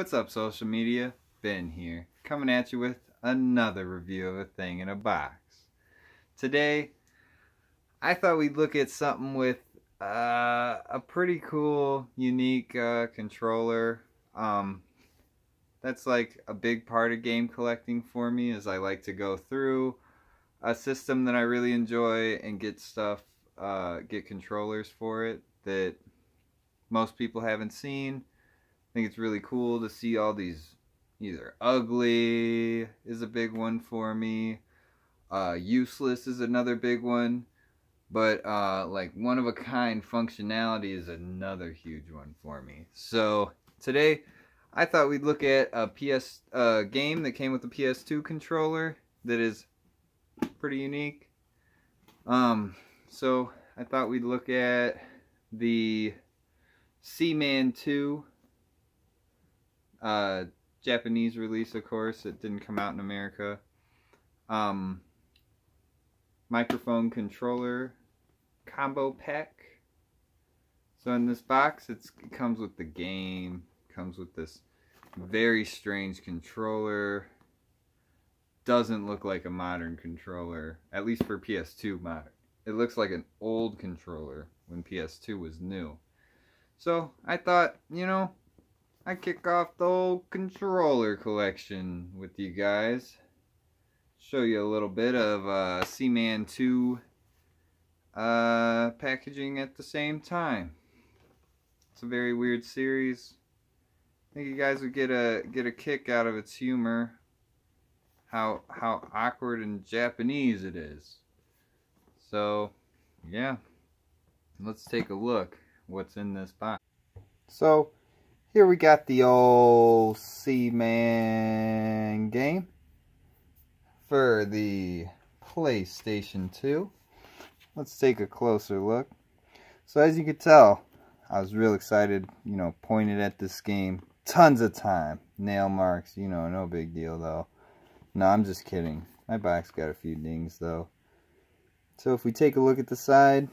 What's up social media? Ben here, coming at you with another review of a thing in a box. Today, I thought we'd look at something with uh, a pretty cool, unique uh, controller. Um, that's like a big part of game collecting for me is I like to go through a system that I really enjoy and get stuff, uh, get controllers for it that most people haven't seen. I think it's really cool to see all these either ugly is a big one for me. Uh, useless is another big one. But uh, like one of a kind functionality is another huge one for me. So today I thought we'd look at a PS uh, game that came with the PS2 controller that is pretty unique. Um, so I thought we'd look at the Seaman 2 uh, Japanese release, of course. It didn't come out in America. Um, microphone controller combo pack. So in this box, it comes with the game, comes with this very strange controller. Doesn't look like a modern controller, at least for PS2 modern. It looks like an old controller when PS2 was new. So I thought, you know, I'd kick off the whole controller collection with you guys. Show you a little bit of uh, Seaman 2 uh, packaging at the same time. It's a very weird series. I think you guys would get a get a kick out of its humor. How how awkward and Japanese it is. So, yeah. Let's take a look what's in this box. So, here we got the old Seaman game for the PlayStation 2. Let's take a closer look. So as you can tell, I was real excited, you know, pointed at this game tons of time. Nail marks, you know, no big deal though. No, I'm just kidding. My back's got a few dings though. So if we take a look at the side,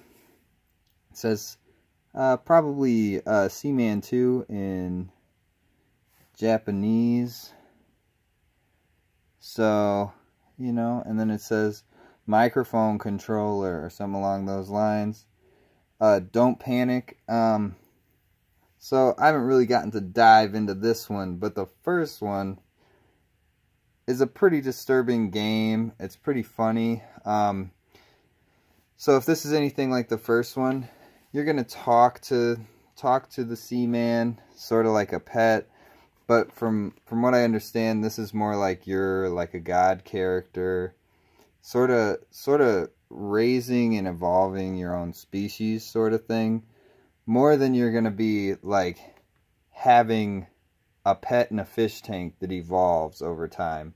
it says uh, probably uh, Seaman 2 in Japanese. So, you know, and then it says microphone controller or something along those lines. Uh, don't panic. Um, so I haven't really gotten to dive into this one, but the first one is a pretty disturbing game. It's pretty funny. Um, so if this is anything like the first one, you're gonna talk to talk to the seaman, sort of like a pet. But from from what I understand, this is more like you're like a god character, sort of sort of raising and evolving your own species, sort of thing more than you're going to be like having a pet in a fish tank that evolves over time.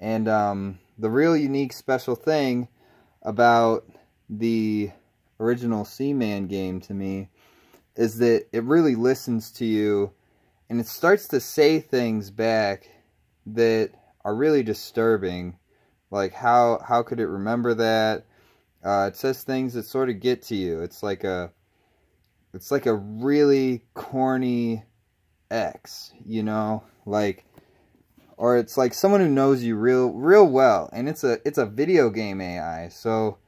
And um, the real unique special thing about the original Seaman game to me is that it really listens to you and it starts to say things back that are really disturbing. Like how how could it remember that? Uh, it says things that sort of get to you. It's like a it's like a really corny X, you know, like or it's like someone who knows you real real well and it's a it's a video game AI. So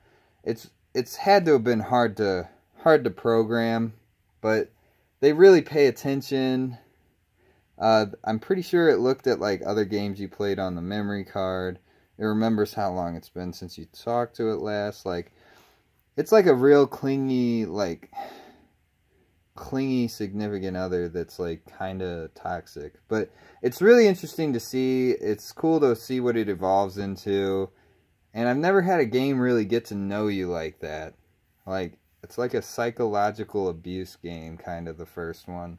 it's it's had to have been hard to hard to program, but they really pay attention. Uh, I'm pretty sure it looked at like other games you played on the memory card. It remembers how long it's been since you talked to it last. Like, it's like a real clingy, like, clingy significant other that's like kind of toxic. But it's really interesting to see. It's cool to see what it evolves into. And I've never had a game really get to know you like that. Like, it's like a psychological abuse game, kind of the first one.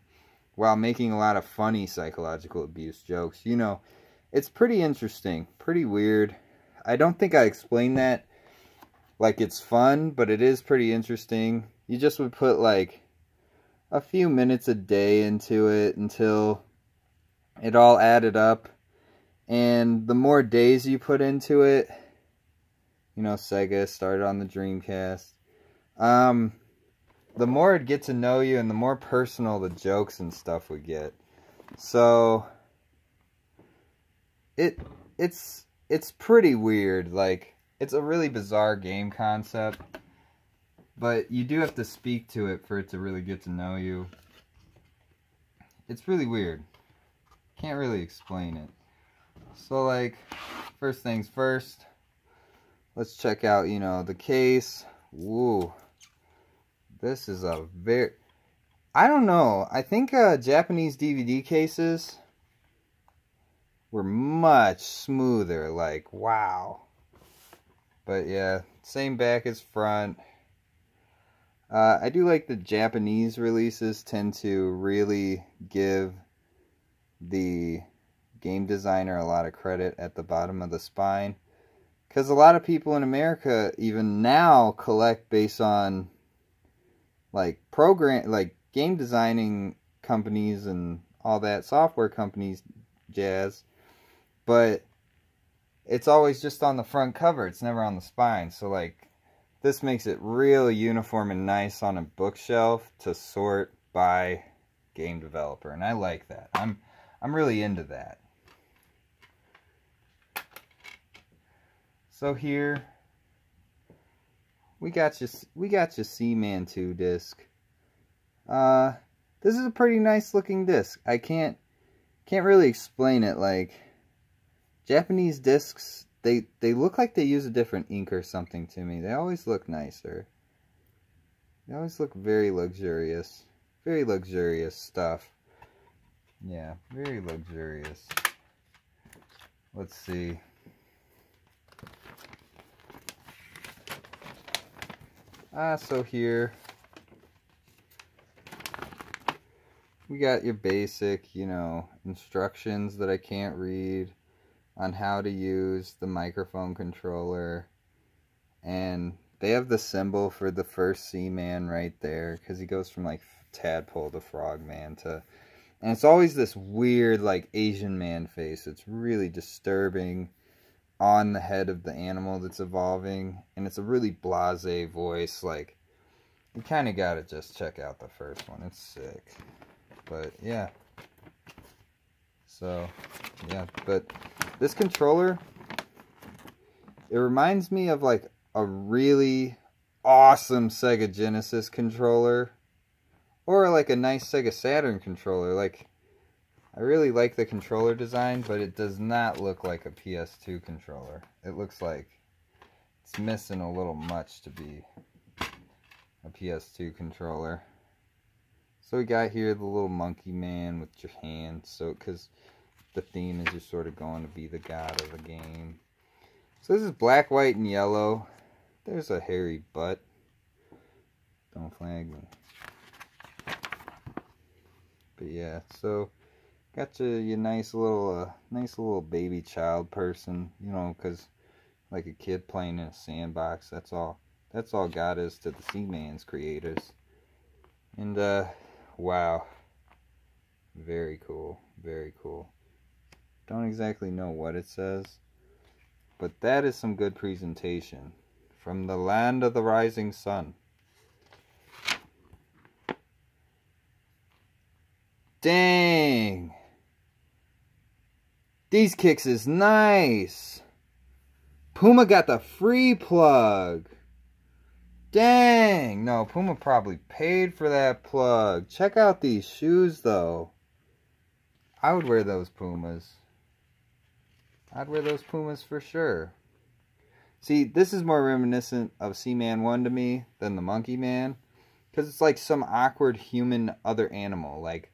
While making a lot of funny psychological abuse jokes. You know, it's pretty interesting. Pretty weird. I don't think I explained that like it's fun, but it is pretty interesting. You just would put like a few minutes a day into it until it all added up. And the more days you put into it, you know, Sega started on the Dreamcast. Um, the more I'd get to know you and the more personal the jokes and stuff would get. So it it's it's pretty weird. Like it's a really bizarre game concept, but you do have to speak to it for it to really get to know you. It's really weird. Can't really explain it. So like first things first, let's check out, you know, the case. Woo. This is a very I don't know. I think uh, Japanese DVD cases were much smoother. Like, wow. But yeah, same back as front. Uh, I do like the Japanese releases tend to really give the game designer a lot of credit at the bottom of the spine. Because a lot of people in America, even now, collect based on like program, like game designing companies and all that software companies jazz but it's always just on the front cover. It's never on the spine. So like this makes it real uniform and nice on a bookshelf to sort by game developer. And I like that. I'm I'm really into that. So here we got you we got your Seaman 2 disc. Uh this is a pretty nice looking disc. I can't can't really explain it like Japanese discs, they, they look like they use a different ink or something to me. They always look nicer. They always look very luxurious. Very luxurious stuff. Yeah, very luxurious. Let's see. Ah, so here we got your basic, you know, instructions that I can't read on how to use the microphone controller. And they have the symbol for the first Seaman right there because he goes from like tadpole to frogman to. And it's always this weird, like, Asian man face. It's really disturbing on the head of the animal that's evolving. And it's a really blase voice. Like, you kind of got to just check out the first one. It's sick. But, yeah. So, yeah. But this controller, it reminds me of like a really awesome Sega Genesis controller. Or like a nice Sega Saturn controller. Like, I really like the controller design, but it does not look like a PS2 controller. It looks like it's missing a little much to be a PS2 controller. So we got here the little monkey man with your hands. So, because the theme is just sort of going to be the god of the game. So this is black, white, and yellow. There's a hairy butt. Don't flag me. But yeah, so got you your nice little, uh, nice little baby child person, you know, because like a kid playing in a sandbox. That's all. That's all God is to the Seaman's creators. And uh, wow, very cool, very cool. Don't exactly know what it says. But that is some good presentation. From the land of the rising sun. Dang! These kicks is nice! Puma got the free plug! Dang! No, Puma probably paid for that plug. Check out these shoes, though. I would wear those Pumas. I'd wear those Pumas for sure. See, this is more reminiscent of Seaman 1 to me than the Monkey Man. Because it's like some awkward human other animal. Like,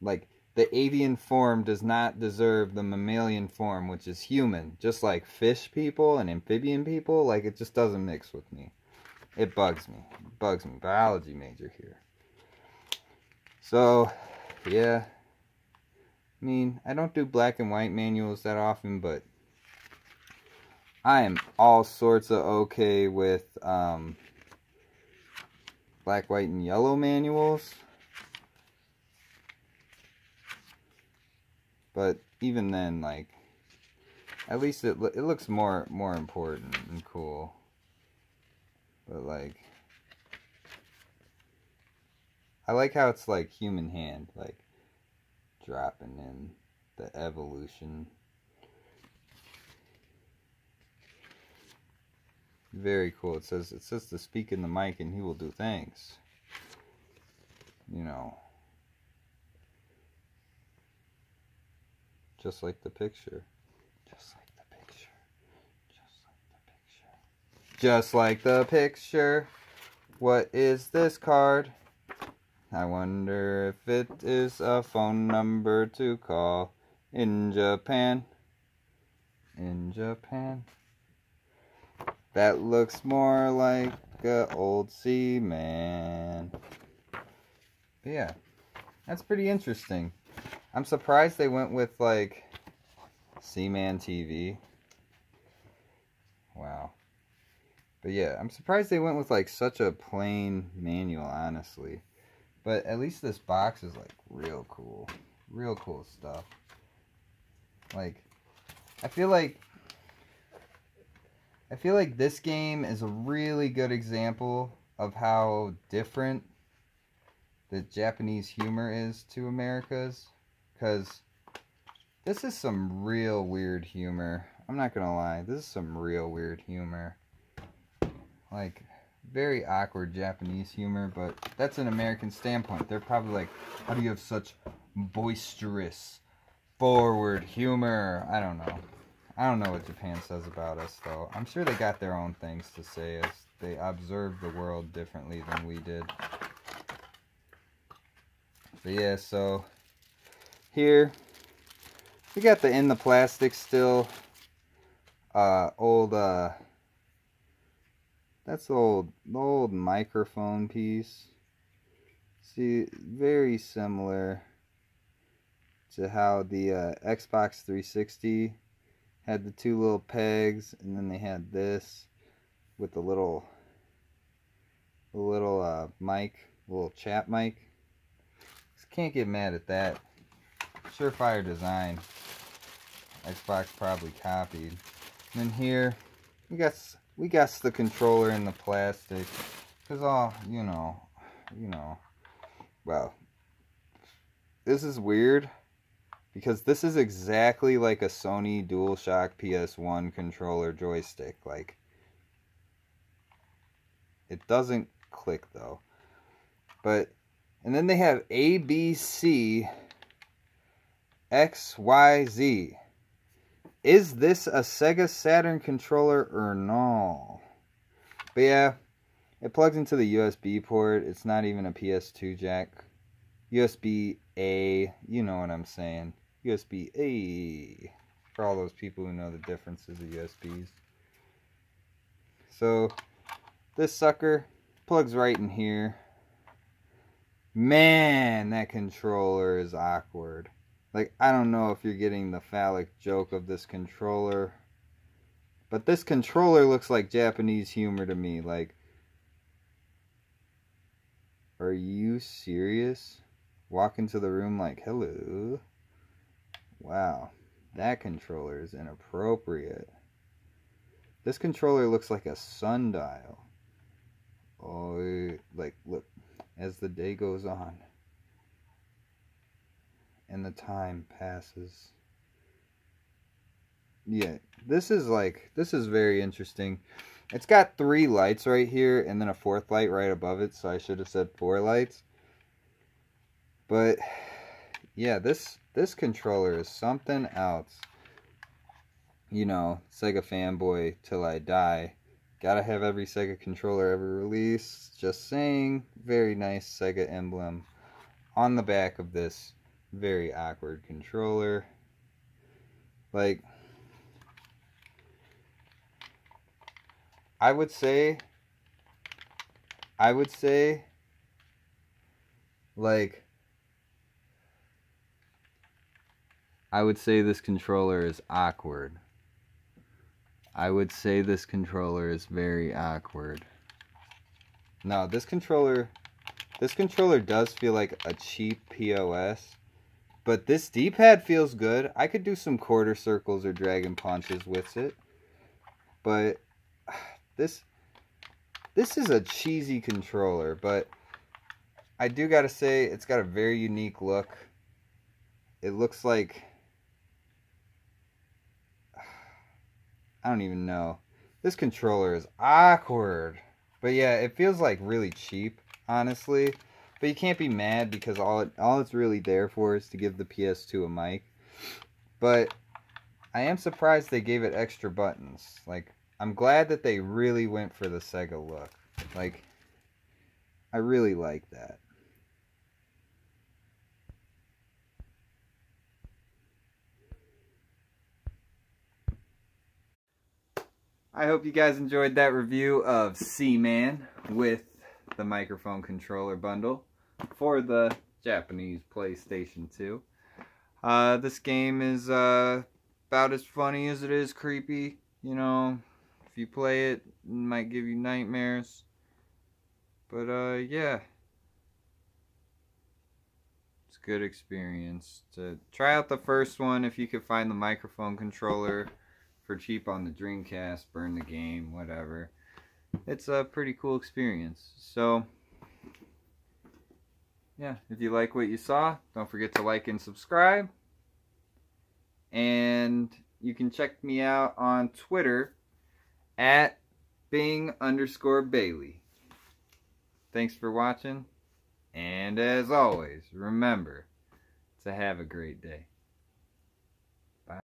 like the avian form does not deserve the mammalian form, which is human. Just like fish people and amphibian people, like it just doesn't mix with me. It bugs me. It bugs me. Biology major here. So, yeah, I mean, I don't do black and white manuals that often, but I am all sorts of okay with um, black, white, and yellow manuals. But even then, like, at least it, it looks more, more important and cool. But, like, I like how it's, like, human hand. Like, dropping in the evolution. Very cool. It says it says to speak in the mic and he will do things. You know. Just like the picture. Just like the picture. Just like the picture. Just like the picture. What is this card? I wonder if it is a phone number to call in Japan. In Japan. That looks more like a old seaman. Yeah, that's pretty interesting. I'm surprised they went with like Seaman TV. Wow. But yeah, I'm surprised they went with like such a plain manual, honestly. But at least this box is like real cool. Real cool stuff. Like, I feel like I feel like this game is a really good example of how different the Japanese humor is to America's because this is some real weird humor. I'm not gonna lie, this is some real weird humor. Like, very awkward Japanese humor, but that's an American standpoint. They're probably like, how do you have such boisterous, forward humor? I don't know. I don't know what Japan says about us, though. I'm sure they got their own things to say as they observe the world differently than we did. But yeah, so here. We got the in the plastic still. Uh, old, uh, that's the old, old microphone piece. See, very similar to how the uh, Xbox 360 had the two little pegs, and then they had this with the little, the little uh, mic, little chat mic. Just can't get mad at that surefire design. Xbox probably copied. And then here, we got we got the controller in the plastic, cause all you know, you know, well, this is weird because this is exactly like a Sony DualShock PS1 controller joystick. Like, it doesn't click though. But, and then they have ABC XYZ. Is this a Sega Saturn controller or no? But yeah, it plugs into the USB port. It's not even a PS2 jack. USB A, you know what I'm saying. USB A. For all those people who know the differences of USBs. So, this sucker plugs right in here. Man, that controller is awkward. Like, I don't know if you're getting the phallic joke of this controller. But this controller looks like Japanese humor to me. Like, are you serious? Walk into the room like, hello. Wow, that controller is inappropriate. This controller looks like a sundial. Oh, like, look, as the day goes on and the time passes. Yeah, this is like, this is very interesting. It's got three lights right here and then a fourth light right above it, so I should have said four lights. But, yeah, this, this controller is something else. You know, Sega fanboy till I die. Gotta have every Sega controller ever released. Just saying. Very nice Sega emblem on the back of this very awkward controller. Like, I would say, I would say, like, I would say this controller is awkward. I would say this controller is very awkward. Now, this controller, this controller does feel like a cheap POS but this D-pad feels good. I could do some quarter circles or dragon punches with it. But this this is a cheesy controller, but I do got to say it's got a very unique look. it looks like I don't even know. This controller is awkward. But yeah, it feels like really cheap, honestly. But you can't be mad because all it all it's really there for is to give the PS2 a mic. But I am surprised they gave it extra buttons. Like I'm glad that they really went for the Sega look. Like I really like that. I hope you guys enjoyed that review of Seaman with the microphone controller bundle for the Japanese PlayStation 2. Uh, this game is uh, about as funny as it is creepy. You know, if you play it, it might give you nightmares. But uh, yeah. It's a good experience. To try out the first one if you could find the microphone controller for cheap on the Dreamcast, burn the game, whatever. It's a pretty cool experience. So, yeah, if you like what you saw, don't forget to like and subscribe. And you can check me out on Twitter at Bing underscore Bailey. Thanks for watching. And as always, remember to have a great day.